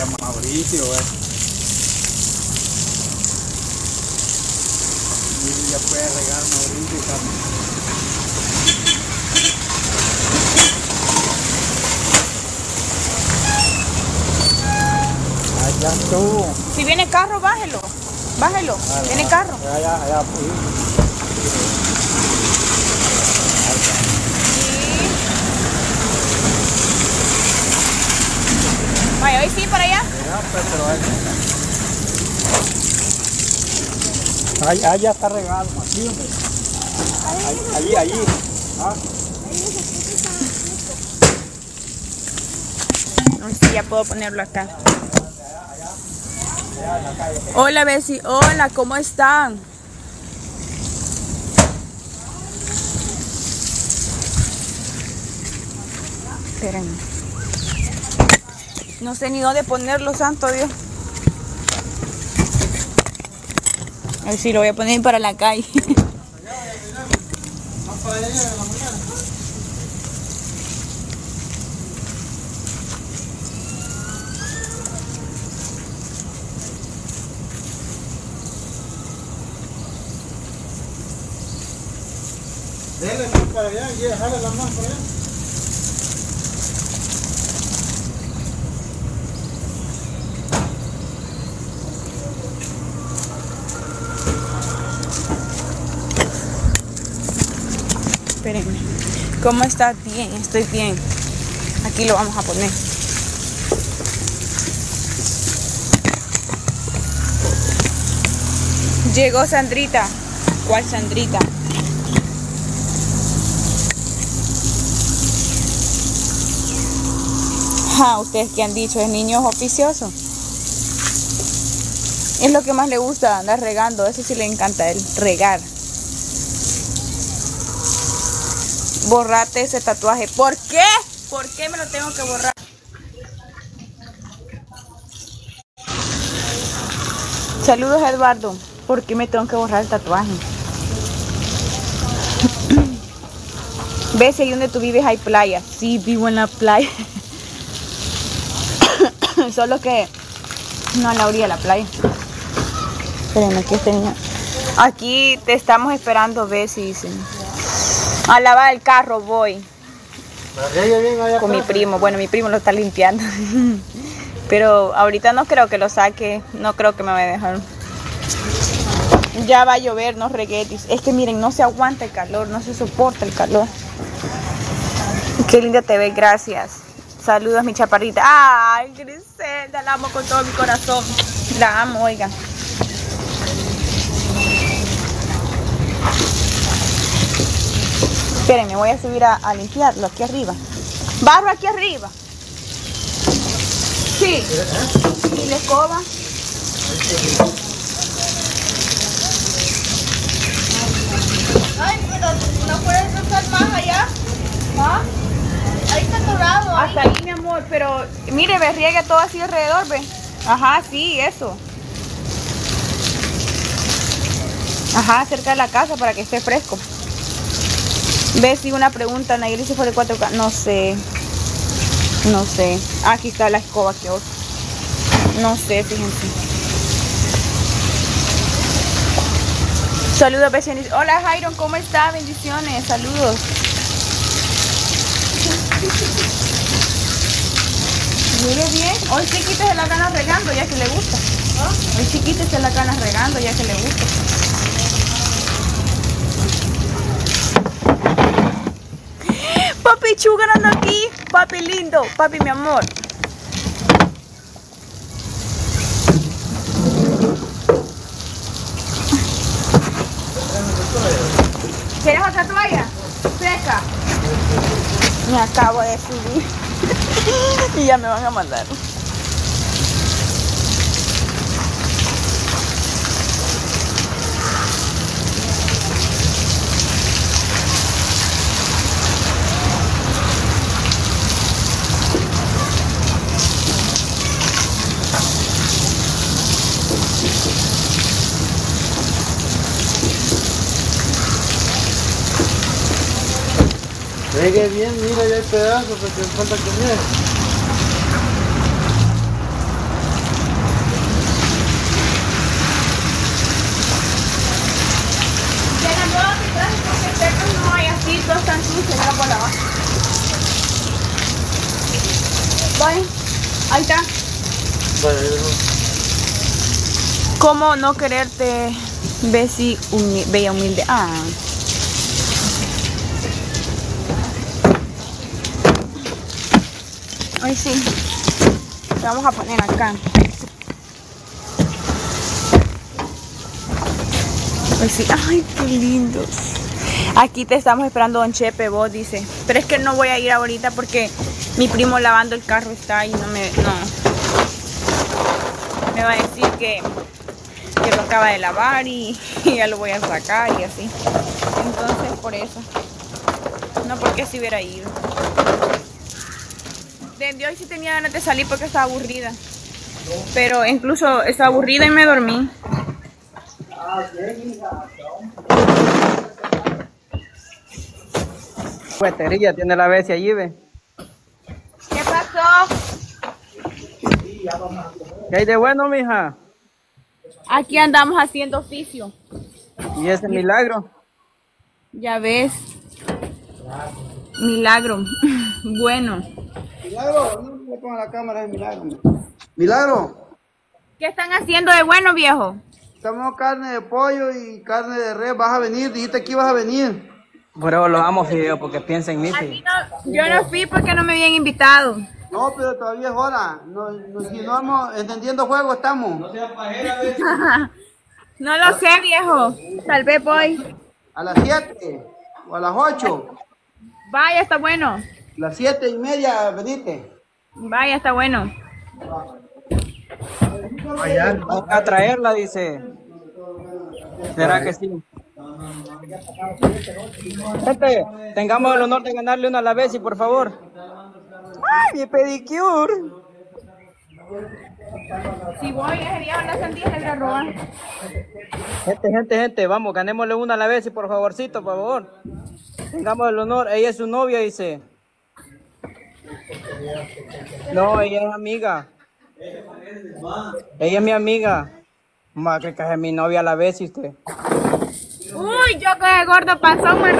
llama Mauricio, ¿eh? Y ya puede regar Mauricio también. Allá estuvo. Si viene carro, bájelo. Bájelo. Viene carro. Allá, allá, pues. Vaya, hoy sí, para allá. Ahí. Ahí, ya está regado, aquí, hombre. Allí, allí. No sé si ya puedo ponerlo acá. Hola, Bessie. Hola, ¿cómo están? Espérenme. No sé ni dónde ponerlo, santo Dios. A ver si lo voy a poner para la calle. Dele más para allá y déjale la mano para allá. Espérenme. ¿Cómo estás? Bien, estoy bien. Aquí lo vamos a poner. Llegó Sandrita. ¿Cuál Sandrita? Ja, ustedes que han dicho, es niño oficioso. Es lo que más le gusta, andar regando. Eso sí le encanta, el regar. Borrate ese tatuaje. ¿Por qué? ¿Por qué me lo tengo que borrar? Saludos Eduardo. ¿Por qué me tengo que borrar el tatuaje? ¿Ves ahí donde tú vives hay playa? Sí, vivo en la playa. Solo que no a la orilla de la playa. Aquí niña. Aquí te estamos esperando, Bessie, dicen. A lavar el carro voy con mi primo. Bueno, mi primo lo está limpiando. Pero ahorita no creo que lo saque. No creo que me vaya a dejar. Ya va a llover, no reguetes. Es que miren, no se aguanta el calor, no se soporta el calor. Qué linda te ves, gracias. Saludos, mi chaparrita. Ay, Griselda, la amo con todo mi corazón. La amo, oigan. Espérenme, voy a subir a, a limpiarlo aquí arriba. Barro aquí arriba. Sí. ¿Y la escoba? Ay, pero no puedes estar más allá. ¿Ah? Ahí está atorado. ahí. Hasta ahí, mi amor, pero mire, ve, riegue todo así alrededor, ve. Ajá, sí, eso. Ajá, cerca de la casa para que esté fresco. Ve, si una pregunta, Nayeli se fue de 4K. No sé. No sé. Aquí está la escoba que otro. No sé, fíjense. Saludos, vecinos. Hola, Jairon, ¿cómo está? Bendiciones, saludos. Mire bien, hoy sí quítese la ganas regando ya que le gusta. Hoy sí quítese la ganas regando ya que le gusta. Papi aquí, papi lindo, papi mi amor. ¿Quieres otra toalla? Seca. Me acabo de subir. y ya me van a mandar. Llegue bien, mira, ya hay pedazos, porque falta comer. Llegan todos los pedazos porque secos no hay así, todos están sucios, ya por abajo. Vale, ahí está. Vale, ¿Cómo no quererte, Bessie, bella humilde? Ah. Ay, sí. Vamos a poner acá. Ay, sí. Ay, qué lindos. Aquí te estamos esperando, don Chepe, vos, dice. Pero es que no voy a ir ahorita porque mi primo lavando el carro está y no me... No. Me va a decir que, que lo acaba de lavar y, y ya lo voy a sacar y así. Entonces, por eso. No porque si hubiera ido. Desde hoy sí tenía ganas de salir porque estaba aburrida. Pero incluso estaba aburrida y me dormí. Cuetería tiene la bestia allí, ve. ¿Qué pasó? ¿Qué hay de bueno, mija? Aquí andamos haciendo oficio. ¿Y ese milagro? Ya ves. Milagro. bueno. Milagro, no le ponga la cámara, es milagro. Milagro, ¿Qué están haciendo de bueno, viejo? estamos carne de pollo y carne de res. Vas a venir, dijiste que ibas a venir. Pero los amo, Fideo, porque piensa en mí. No- yo no fui porque no me habían invitado. No, pero todavía es hora. No, no, si no vamos entendiendo juego, estamos. No lo sé, viejo. Tal vez voy. A las 7 o a las 8. Vaya, está bueno. Las 7 y media, venite. Vaya, está bueno. Vamos a traerla, dice. ¿Será que sí? Gente, tengamos el honor de ganarle una a la Bessie, por favor. ¡Ay, mi pedicure! Si voy, ese viejo la sandía le voy a robar. Gente, gente, gente, vamos, ganémosle una a la Bessie, por favorcito, por favor. Tengamos el honor. Ella es su novia, dice. No, ella es amiga. Ella es mi amiga. Más que es mi novia a la Bessie, usted. Uy, yo que gordo panzón me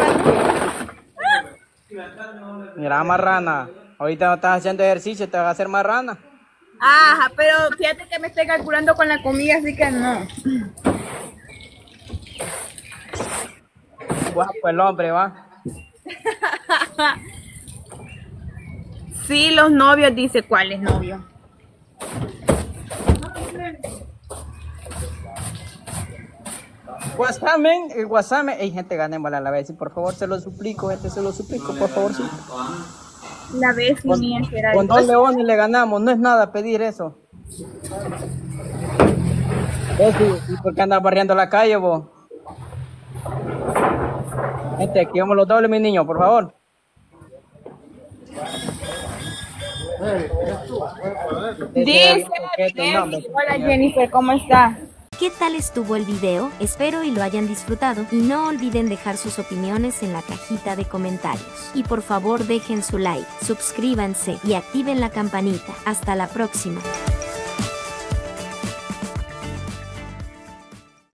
Mira, marrana. Ahorita no estás haciendo ejercicio, te vas a hacer marrana. Ajá, pero fíjate que me estoy calculando con la comida, así que no. Guapo el hombre, va. Sí, los novios, dice, ¿cuáles novios? Guasame, el guasame. Ey, gente, ganémosle a la Bessie, por favor, se lo suplico, gente, se lo suplico, por favor, sí. La vez Con, mía será con dos leones le ganamos, no es nada pedir eso. ¿y por qué andas barriendo la calle, vos? Gente, aquí vamos los dobles, mis niños, por favor. Dice, hola Jennifer, ¿cómo está? ¿Qué tal estuvo el video? Espero y lo hayan disfrutado y no olviden dejar sus opiniones en la cajita de comentarios. Y por favor dejen su like, suscríbanse y activen la campanita. Hasta la próxima.